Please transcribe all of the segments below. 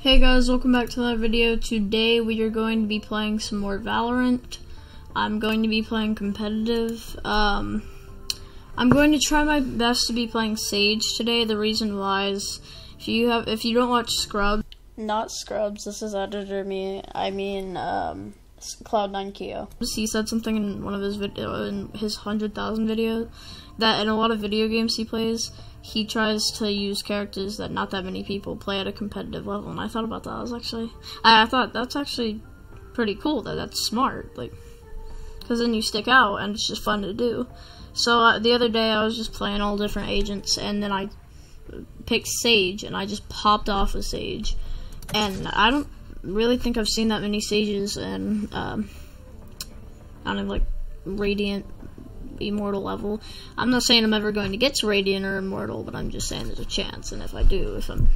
Hey guys, welcome back to another video. Today we are going to be playing some more Valorant. I'm going to be playing competitive. Um, I'm going to try my best to be playing Sage today. The reason why is if you have if you don't watch Scrubs, not Scrubs. This is editor me. I mean um, Cloud9 Keo. He said something in one of his video in his hundred thousand video that in a lot of video games he plays he tries to use characters that not that many people play at a competitive level. And I thought about that. I was actually, I, I thought that's actually pretty cool. That that's smart. Like, because then you stick out and it's just fun to do. So uh, the other day I was just playing all different agents, and then I picked Sage, and I just popped off a Sage. And I don't really think I've seen that many Sages, and um, I don't know, like Radiant immortal level. I'm not saying I'm ever going to get to Radiant or Immortal, but I'm just saying there's a chance. And if I do, if I'm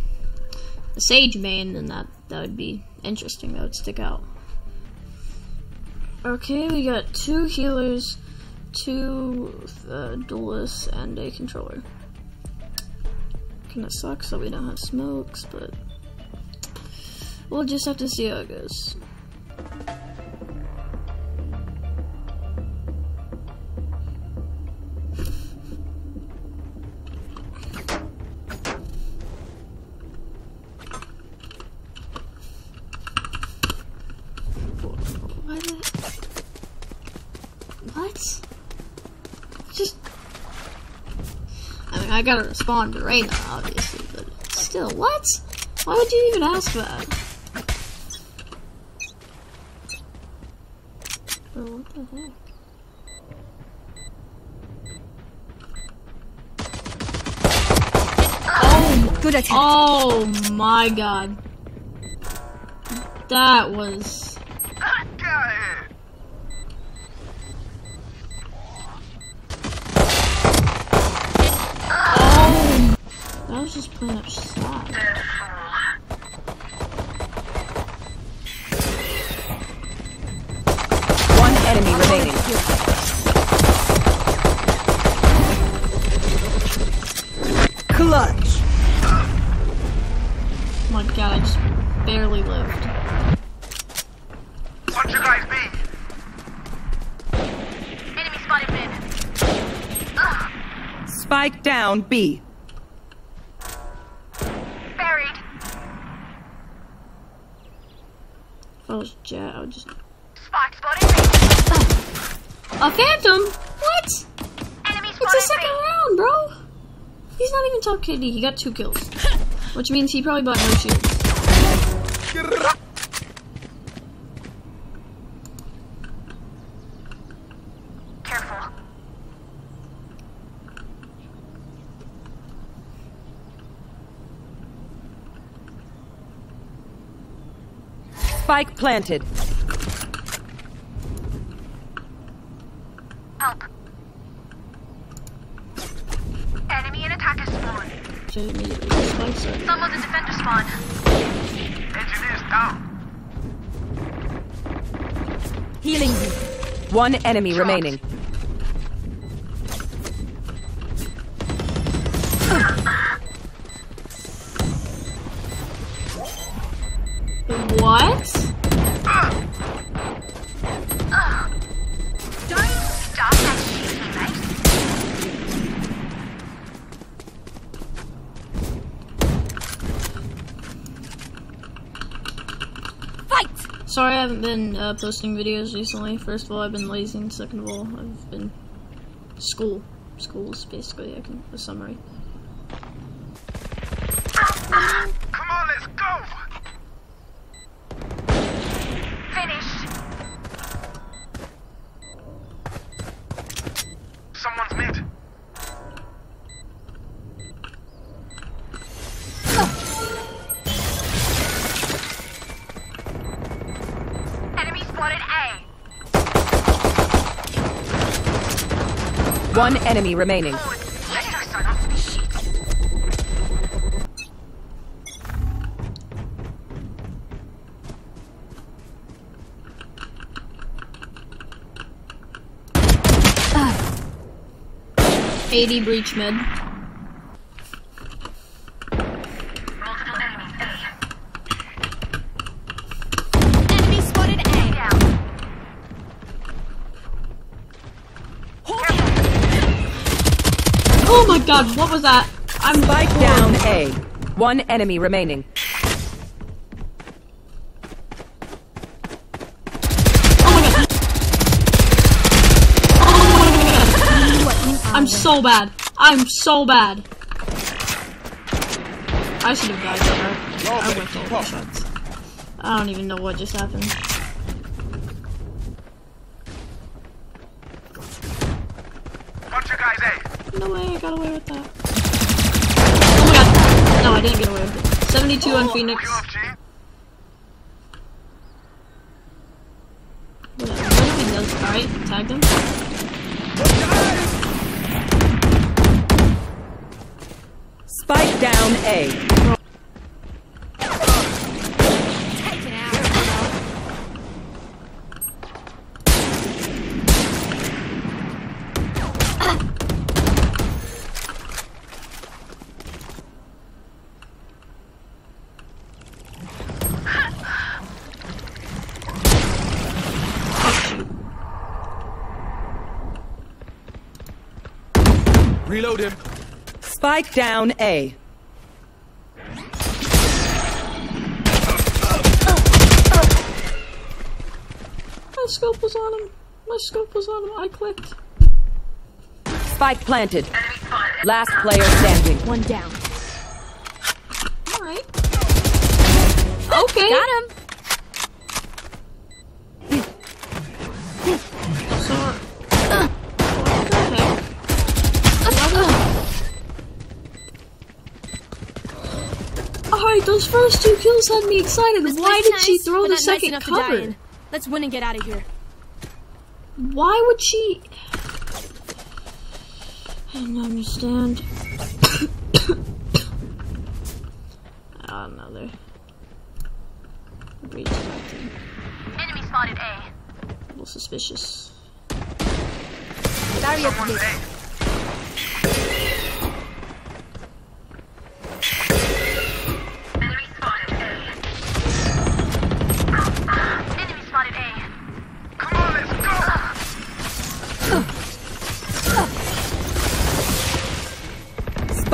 a Sage main, then that, that would be interesting. That would stick out. Okay, we got two healers, two uh, duelists, and a controller. Kinda sucks that we don't have smokes, but we'll just have to see how it goes. I gotta respond to Reyna, obviously, but still, what? Why would you even ask that? Oh, what the heck? Oh, good attempt. Oh my god. That was was just playing up slot. One enemy remaining. Clutch. Oh my god, I just barely lived. What you guys be? Enemy spotted mid. Ah. Spike down B. I was Jett, I would just. Spike spotted. Oh, a phantom? What? Enemy it's the second round, bro. He's not even top KD. He got two kills, which means he probably bought no shields. Spike planted. Help. Enemy and attacker spawn. Someone's a defender spawn. Engineers down. Healing you. One enemy remaining. Uh, posting videos recently. First of all, I've been lazy, and second of all, I've been school. School is basically like a summary. One enemy remaining. Eighty breach mid. God, what was that? I'm Spike down A. One enemy remaining. I'm so bad. I'm so bad. I should have died there. I went all the shots. I don't even know what just happened. No way, I got away with that. Oh my god. No, I didn't get away with it. 72 on oh, Phoenix. You off, G? Whatever. What if he does? Alright, tagged him. Spike down A. Reload him. Spike down A. My scope was on him. My scope was on him. I clicked. Spike planted. Last player standing. One down. Alright. Okay. Got him. So, okay. Alright, those first two kills had me excited. This Why place did she throw the not nice second enough cover? in. Let's win and get out of here. Why would she? I don't understand. Another. Redirecting. Enemy spotted A. A little suspicious. Barrier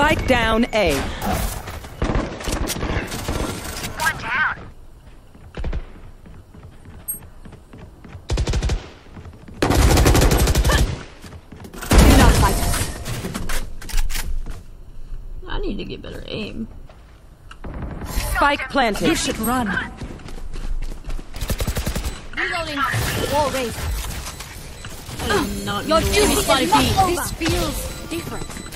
Spike down A. One down. Do not fight us. I need to get better aim. Spike planted. You should run. Reloading. Wall raised. I did not Your know duty what- spotted B. This feels different.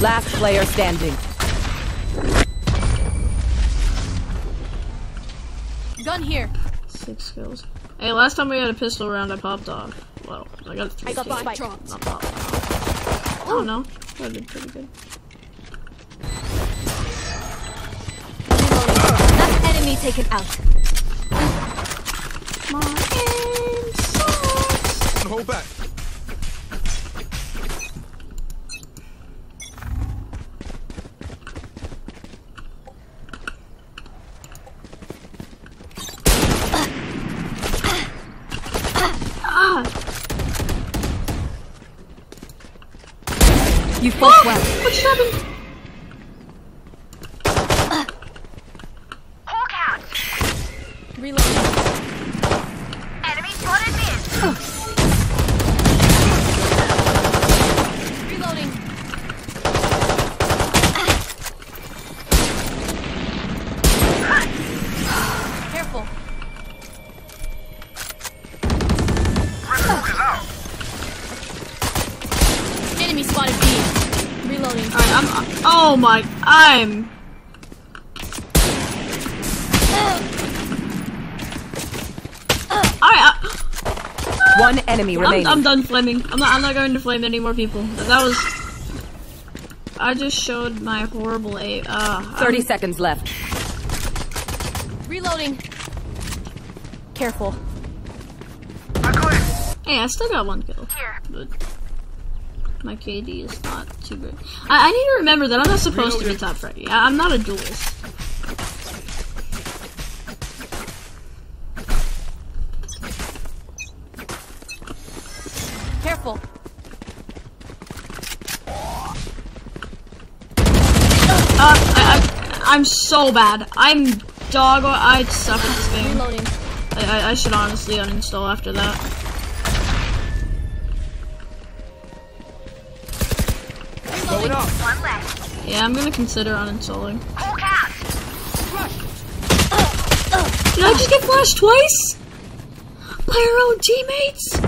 Last player standing. Gun here. Six kills. Hey, last time we had a pistol round, I popped off. Well, I got three I got kills. spike dropped. Not pop. Oh no, that did pretty good. That enemy taken out. My aim sucks. Hold back. Ah, You fought well. what just happened? Hawk out. Reloading. My. I'm. Alright, One enemy I'm, remaining. I'm done flaming. I'm not. I'm not going to flame any more people. That was. I just showed my horrible a. Uh, 30 I'm- seconds left. Reloading. Careful. I got it. Hey, I still got one kill, Here. but my KD is not too good. I, I need to remember that I'm not supposed to be top fraggy. I, I'm not a duelist. Careful. Uh, I, I, I'm so bad. I'm dog. I suck at this game. I, I, I should honestly uninstall after that. Going up. One left. Yeah, I'm gonna consider uninstalling. Hawk out. Did I just get flashed twice? By our own teammates?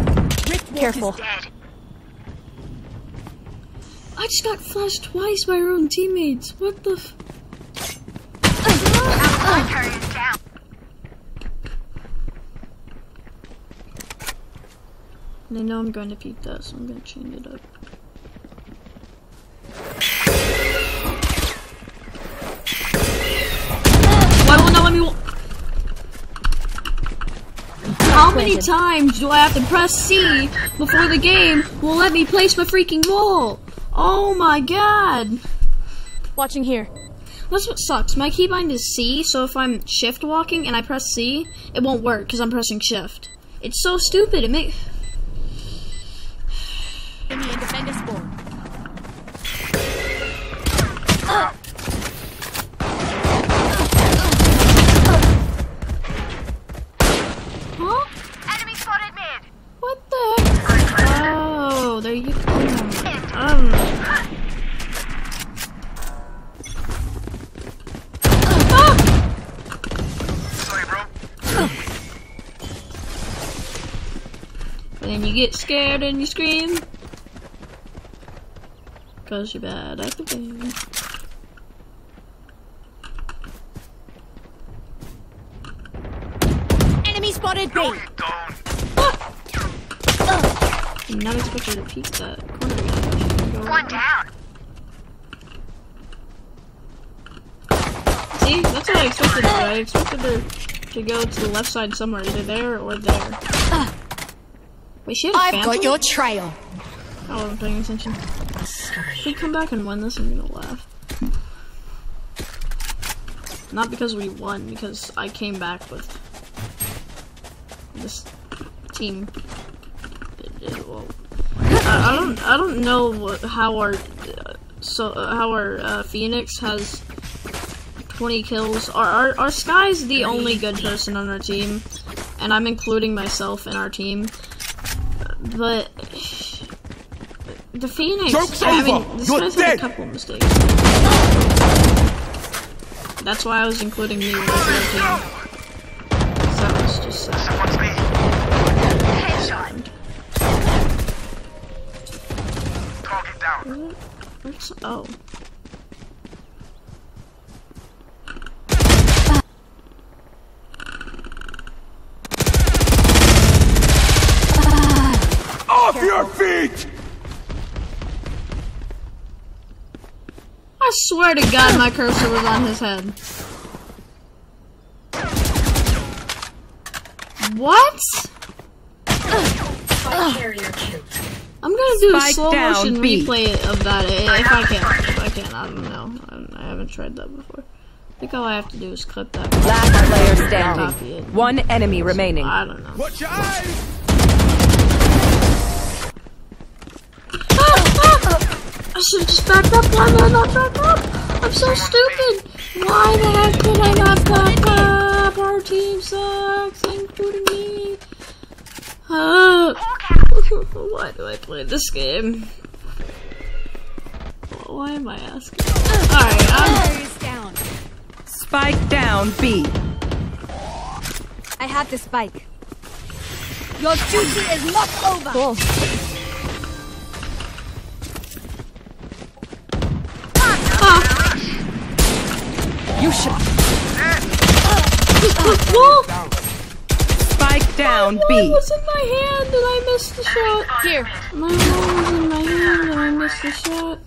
Careful. I just got flashed twice by our own teammates. What the f- Outside turret down. They know I'm going to peek that, so I'm gonna change it up. How many times do I have to press C before the game will let me place my freaking wall? Oh my god! Watching here. That's what sucks. My keybind is C, so if I'm shift walking and I press C, it won't work because I'm pressing shift. It's so stupid. It make then you get scared and you scream. Cause you're bad at the game. Enemy spotted B. Don't. I'm not expected to peek that corner. Go- One down. See, that's what I expected. I expected her to go to the left side somewhere, either there or there. Uh. Wait, she I've phantom? got your trail. Oh, I wasn't paying attention. If we come back and win this, I'm gonna laugh. Not because we won, because I came back with this team. It, it, well, I, don't, I don't know what, how our, uh, so uh, how our uh, Phoenix has 20 kills. Our, our our Skye's the only good person on our team, and I'm including myself in our team. But the Phoenix, Joke's I over! mean, this You're guy's had dead! a couple of mistakes. That's why I was including me with our team. 'Cause That was just sad. Someone's me. Headshot. Target down. Where's, oh. Off your feet! I swear to God, my cursor was on his head. What? I'm gonna do a Spike slow down, motion B. replay of that if I can. If I can, I don't know. I, I haven't tried that before. I think all I have to do is clip that. Last player standing. One enemy remaining. I don't know. Watch your eyes! Ah, ah! I should have just backed up. Why did I not back up? I'm so stupid. Why the heck did I not back up? Our team sucks, including me. Ah. Why do I play this game? Why am I asking? Alright, I'm. down. Spike down B. I have the spike. Your duty is not over. Cool. You should. whoa! Spike down Why B. was in my hand and I missed the shot? Here. My wall was in my hand and I missed the shot.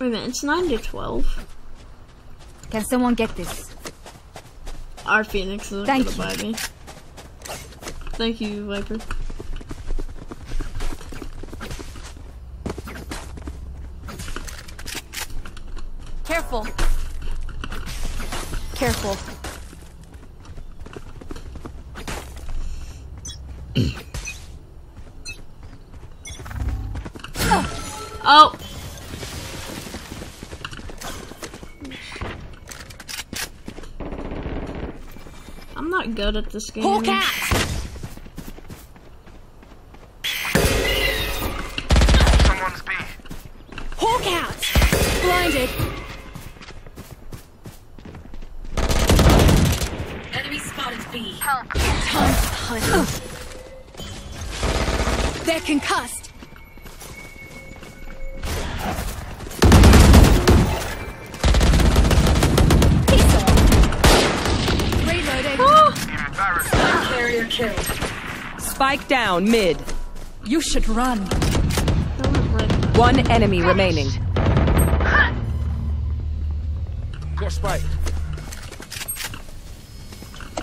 Wait a minute, it's 9 to 12. Can someone get this? Our Phoenix is Thank gonna buy me. Thank you, Viper. Careful careful. Oh. oh! I'm not good at this game. Whole cat! Time to hunt. They're concussed. Peace. Reloading. Embarrassed. Carrier killed. Spike down mid. You should run. That went right. One enemy remaining. Go spike.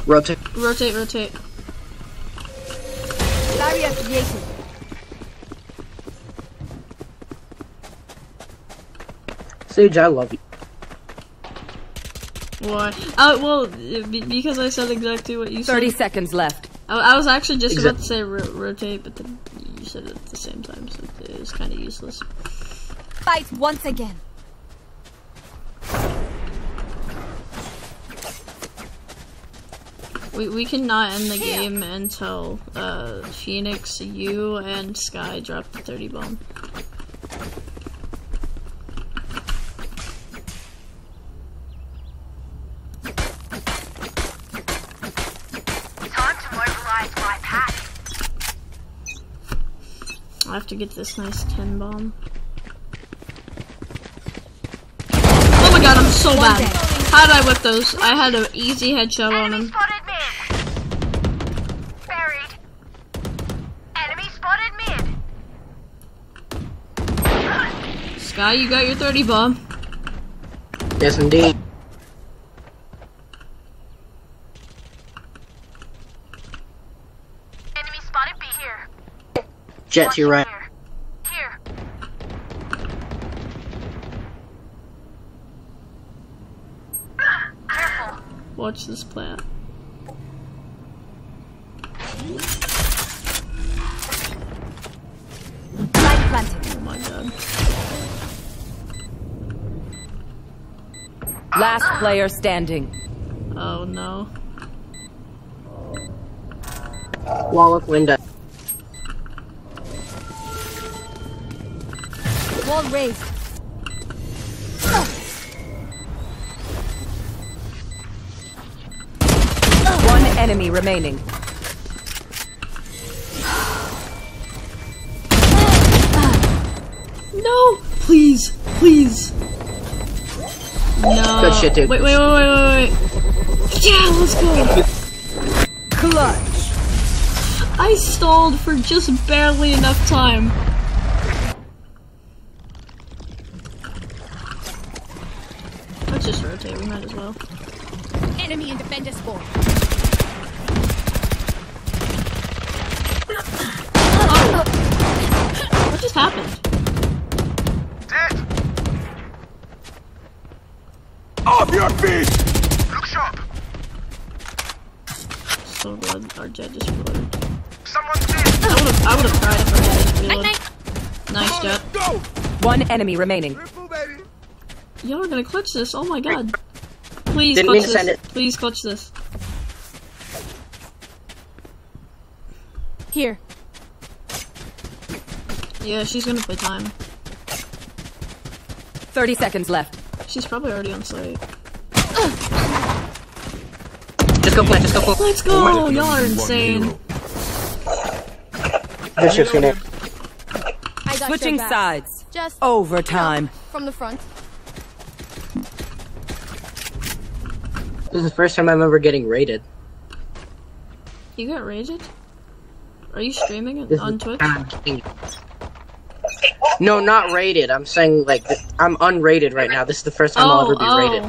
Rotate. Rotate, rotate. Barrier created. Sage, I love you. Why? Uh, well, because I said exactly what you said. 30 seconds left. I, I was actually just about to say ro- rotate, but then you said it at the same time, so it was kind of useless. Fight once again. We, we cannot end the game until uh, Phoenix, you, and Skye drop the 30 bomb. Time to mobilize my pack. I have to get this nice 10 bomb. Oh my god, I'm so bad. How did I whip those? I had an easy headshot on him. Mid. Skye, you got your 30 bomb. Yes, indeed. Enemy spotted B here. Jett to your right. Here. Here. Careful. Watch this play Last player standing. Oh no. Wall of window. Wall raised. One enemy remaining. No! Please! Please! No. Good shit, dude. Wait, wait, wait, wait, wait, wait. Yeah, let's go! Clutch. I stalled for just barely enough time. Let's just rotate, we might as well. Enemy in defender spawn. What just happened? Dead. Off your feet! Look sharp. So glad our Jett just reloaded. Someone's B. I would've, I would've cried if our Jett just reloaded. night. Nice Jett. Go! One enemy remaining. Y'all are gonna clutch this, oh my god. Please Didn't clutch to send this. it. Please clutch this. Here. Yeah, she's gonna play time. 30 seconds left. She's probably already on site. Just go plant, just go plant. Let's go! Y'all are insane. This shit's gonna. Switching sides. Just Overtime. from the front. This is the first time I'm ever getting raided. You got raided? Are you streaming it This on is the Twitch? Time I'm getting- No, not rated. I'm saying like th- I'm unrated right now. This is the first time I'll Oh, ever be oh, oh. rated.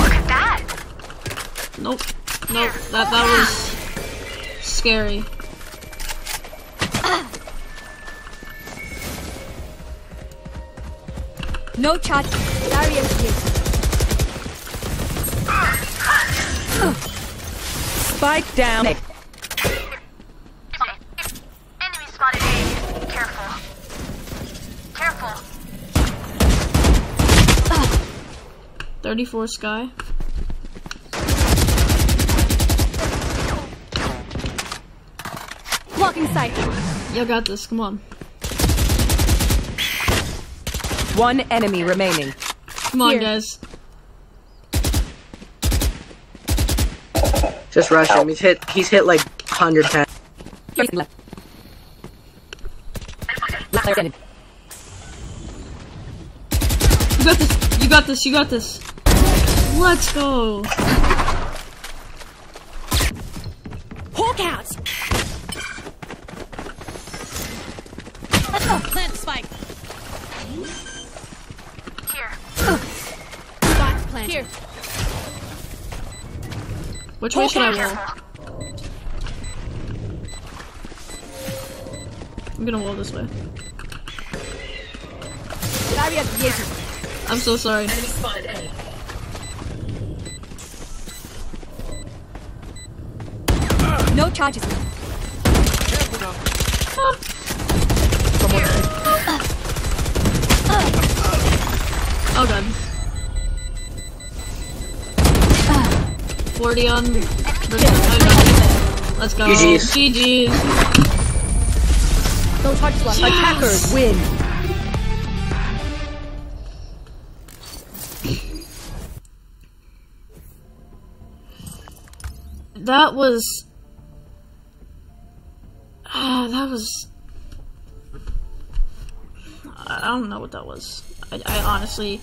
Look at that. Nope. Nope. That that was scary. No charge. Barrier created. Spike down. 34 Skye. Blocking sight. You got this. Come on. One enemy remaining. Come on, Here. guys. Just rush him. He's hit. He's hit like 110. Facing left. Last. You got this. You got this. You got this. Let's go. Hawk out. Let's go. Plant the spike. Here. Spike plant. Here. Which way should I roll? I'm gonna roll this way. I'm so sorry. No charges left. Oh god. 40 on. Let's go. GG's. GG's. No charges left. Attackers win. That was. That was. I I don't know what that was. I, I honestly.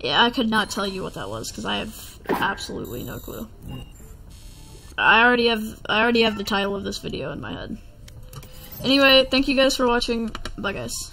Yeah, I could not tell you what that was because I have absolutely no clue. I already have I already have the title of this video in my head. Anyway, thank you guys for watching. Bye guys.